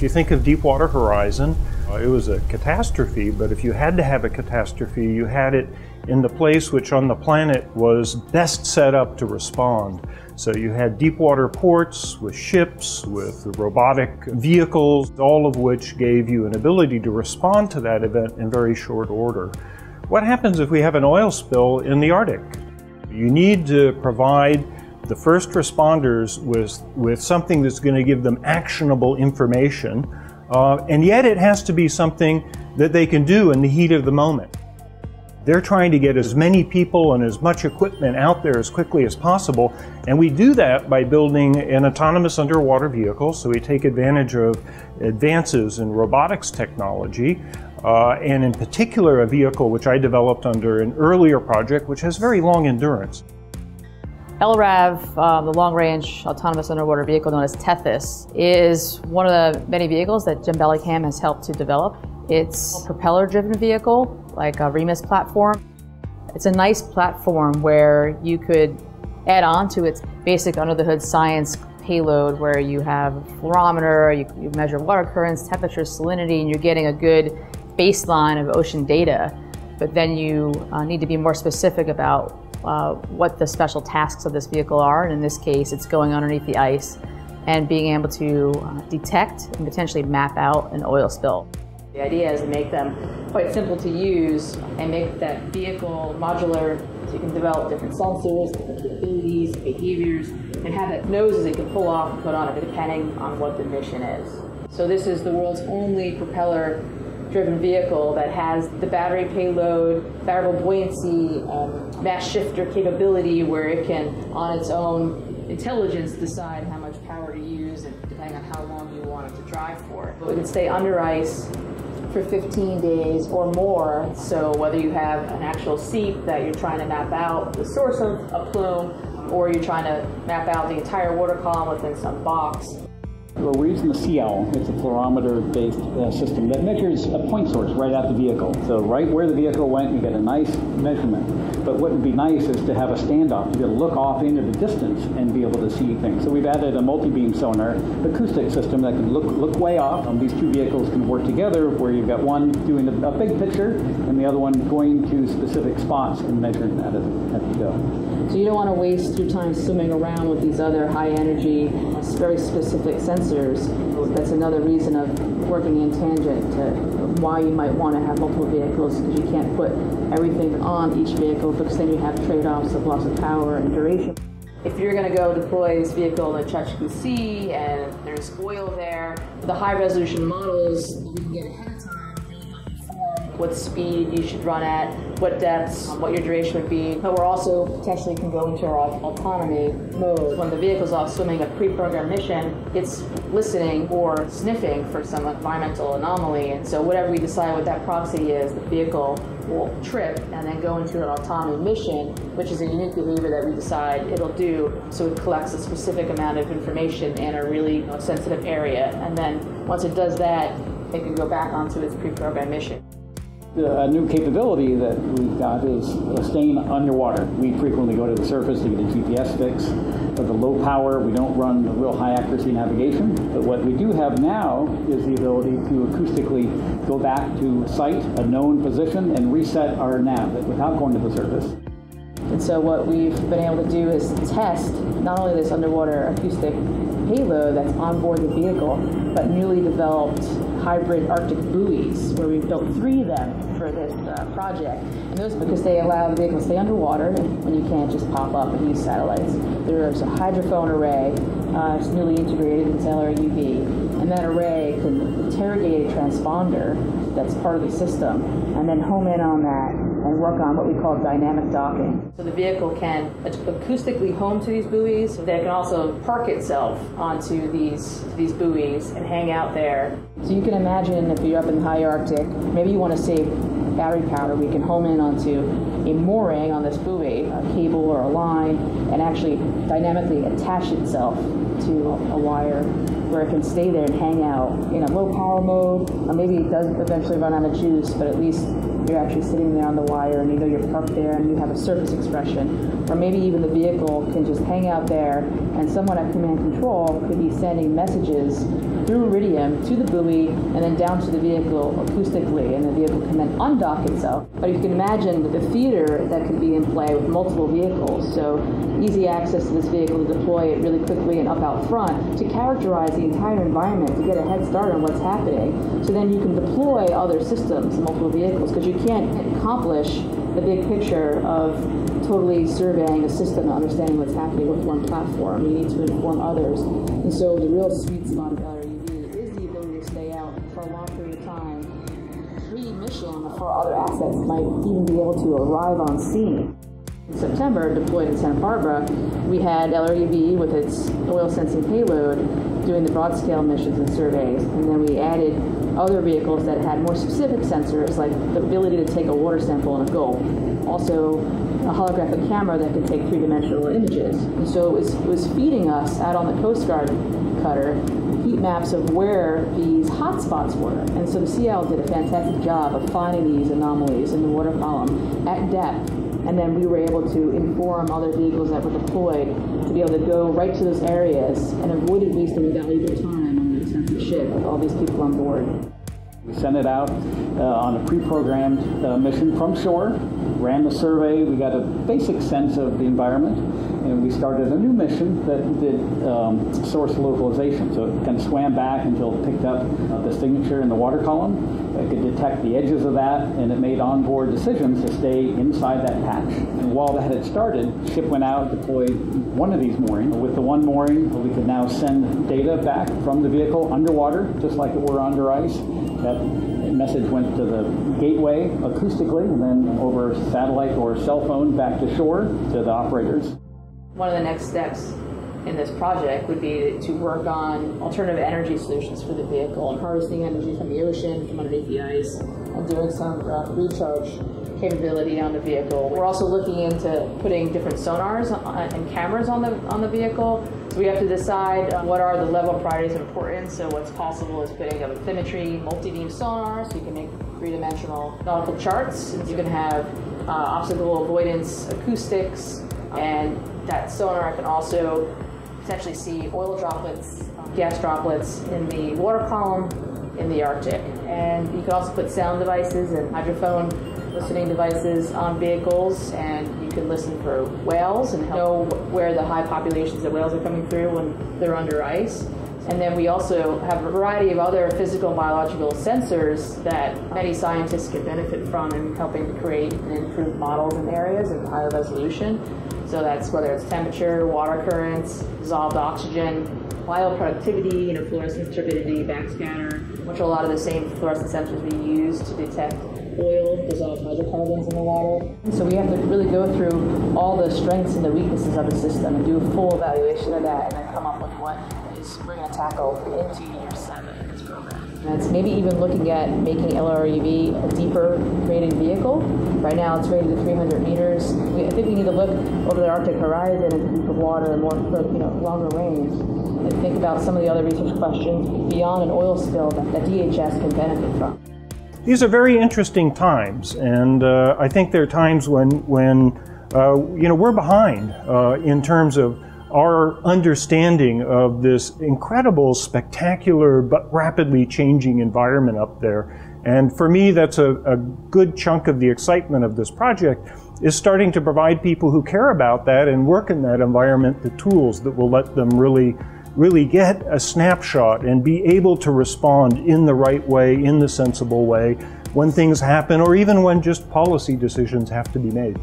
If you think of Deepwater Horizon, uh, it was a catastrophe, but if you had to have a catastrophe, you had it in the place which on the planet was best set up to respond. So you had deepwater ports with ships, with robotic vehicles, all of which gave you an ability to respond to that event in very short order. What happens if we have an oil spill in the Arctic? You need to provide the first responders with, with something that's going to give them actionable information, uh, and yet it has to be something that they can do in the heat of the moment. They're trying to get as many people and as much equipment out there as quickly as possible, and we do that by building an autonomous underwater vehicle. So we take advantage of advances in robotics technology, uh, and in particular a vehicle which I developed under an earlier project which has very long endurance. LRAUV, um, the long-range autonomous underwater vehicle known as Tethys, is one of the many vehicles that Jim Bellingham has helped to develop. It's a propeller-driven vehicle like a Remus platform. It's a nice platform where you could add on to its basic under-the-hood science payload where you have a fluorometer, you, you measure water currents, temperature, salinity, and you're getting a good baseline of ocean data. But then you uh, need to be more specific about uh, what the special tasks of this vehicle are. And in this case, it's going underneath the ice and being able to uh, detect and potentially map out an oil spill. The idea is to make them quite simple to use and make that vehicle modular so you can develop different sensors, different capabilities, behaviors, and have it noses it can pull off and put on it depending on what the mission is. So this is the world's only propeller driven vehicle that has the battery payload, variable buoyancy, um, mass shifter capability where it can, on its own intelligence, decide how much power to use and depending on how long you want it to drive for. It can stay under ice for 15 days or more. So whether you have an actual seep that you're trying to map out the source of a plume, or you're trying to map out the entire water column within some box, we're using the CL. It's a fluorometer-based uh, system that measures a point source right at the vehicle. So right where the vehicle went, you get a nice measurement. But what would be nice is to have a standoff, able to look off into the distance and be able to see things. So we've added a multi-beam sonar acoustic system that can look look way off. These two vehicles can work together where you've got one doing a, a big picture and the other one going to specific spots and measuring that as, as you go. So you don't want to waste your time swimming around with these other high energy, very specific sensors. That's another reason of working in tangent to why you might want to have multiple vehicles because you can't put everything on each vehicle because then you have trade-offs of loss of power and duration. If you're going to go deploy this vehicle in the Chukchi Sea and there's oil there, the high resolution models, you can get ahead what speed you should run at, what depths, what your duration would be. But we're also potentially can go into our autonomy mode. When the vehicle's off swimming a pre-programmed mission, it's listening or sniffing for some environmental anomaly. And so whatever we decide what that proxy is, the vehicle will trip and then go into an autonomy mission, which is a unique behavior that we decide it'll do. So it collects a specific amount of information in a really sensitive area. And then once it does that, it can go back onto its pre-programmed mission. A new capability that we've got is staying underwater. We frequently go to the surface to get a GPS fix. With the low power, we don't run the real high accuracy navigation. But what we do have now is the ability to acoustically go back to site, a known position, and reset our nav without going to the surface. And so what we've been able to do is test not only this underwater acoustic payload that's on board the vehicle, but newly developed hybrid Arctic buoys, where we've built three of them for this uh, project. And those because they allow the vehicle to stay underwater when you can't just pop up and use satellites. There's a hydrophone array, uh, it's newly integrated into LRAUV, and that array can interrogate a transponder that's part of the system, and then home in on that and work on what we call dynamic docking. So the vehicle can acoustically home to these buoys. They can also park itself onto these these buoys and hang out there. So you can imagine if you're up in the high Arctic, maybe you want to save battery power. We can home in onto a mooring on this buoy, a cable or a line, and actually dynamically attach itself to a wire where it can stay there and hang out in a low power mode. Or maybe it does eventually run out of juice, but at least you're actually sitting there on the wire and you know you're parked there and you have a surface expression. Or maybe even the vehicle can just hang out there and someone at command control could be sending messages through Iridium to the buoy and then down to the vehicle acoustically, and the vehicle can then undock itself. But you can imagine the theater that could be in play with multiple vehicles. So easy access to this vehicle to deploy it really quickly and up out front to characterize the entire environment to get a head start on what's happening. So then you can deploy other systems, multiple vehicles, because you can't accomplish the big picture of totally surveying a system and understanding what's happening with one platform. You need to inform others. And so the real sweet spot of other assets might even be able to arrive on scene. In September, deployed in Santa Barbara, we had LRAUV with its oil sensing payload doing the broad scale missions and surveys, and then we added other vehicles that had more specific sensors, like the ability to take a water sample in a gulp. Also, a holographic camera that could take three-dimensional images. And so it was, it was feeding us out on the Coast Guard cutter heat maps of where these hotspots were. And so the CL did a fantastic job of finding these anomalies in the water column at depth and then we were able to inform other vehicles that were deployed to be able to go right to those areas and avoided wasting valuable time on the expensive ship with all these people on board. We sent it out uh, on a pre-programmed uh, mission from shore, ran the survey, we got a basic sense of the environment, and we started a new mission that did um, source localization. So it kind of swam back until it picked up uh, the signature in the water column. It could detect the edges of that, and it made onboard decisions to stay inside that patch. And while that had started, ship went out, deployed one of these moorings. With the one mooring, we could now send data back from the vehicle underwater, just like it were under ice. That message went to the gateway acoustically, and then over satellite or cell phone back to shore to the operators. One of the next steps in this project would be to work on alternative energy solutions for the vehicle and harvesting energy from the ocean, from underneath the ice, and doing some uh, recharge capability on the vehicle. We're also looking into putting different sonars and cameras on the on the vehicle. So we have to decide uh, what are the level priorities of importance. So what's possible is putting a bathymetry multi-beam sonar, so you can make three-dimensional nautical charts. You can have uh, obstacle avoidance acoustics, and that sonar can also potentially see oil droplets, gas droplets in the water column in the Arctic. And you can also put sound devices and hydrophone listening devices on vehicles, and you can listen for whales and know where the high populations of whales are coming through when they're under ice. And then we also have a variety of other physical and biological sensors that many scientists can benefit from in helping to create and improve models in areas of higher resolution. So that's whether it's temperature, water currents, dissolved oxygen, bioproductivity, you know, fluorescence turbidity, backscatter, which are a lot of the same fluorescent sensors we use to detect oil, dissolved hydrocarbons in the water. So we have to really go through all the strengths and the weaknesses of the system and do a full evaluation of that and then come up with what is we're going to tackle into year seven of this program. That's maybe even looking at making LRAUV a deeper rated vehicle. Right now it's rated at 300 meters. We, I think we need to look over the Arctic horizon and deeper water and more, you know, longer range and think about some of the other research questions beyond an oil spill that, that DHS can benefit from. These are very interesting times, and uh, I think there are times when, when uh, you know, we're behind uh, in terms of our understanding of this incredible, spectacular, but rapidly changing environment up there. And for me, that's a, a, good chunk of the excitement of this project is starting to provide people who care about that and work in that environment the tools that will let them really, really get a snapshot and be able to respond in the right way, in the sensible way, when things happen, or even when just policy decisions have to be made.